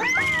Ah!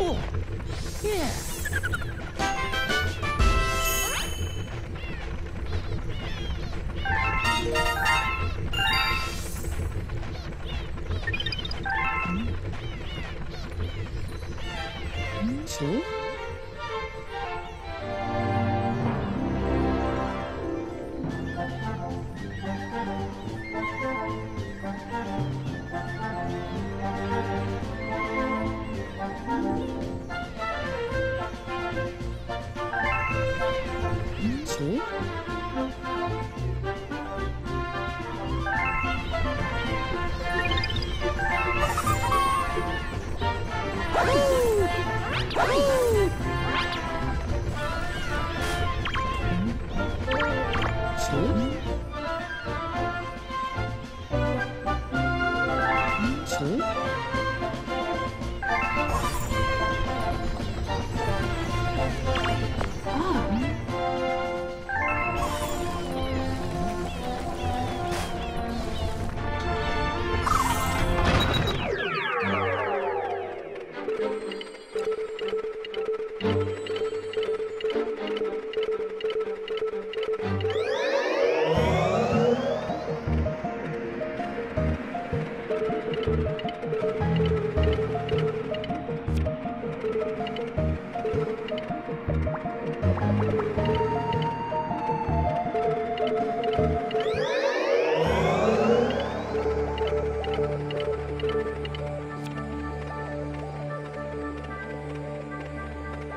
耶，嗯，行。とそう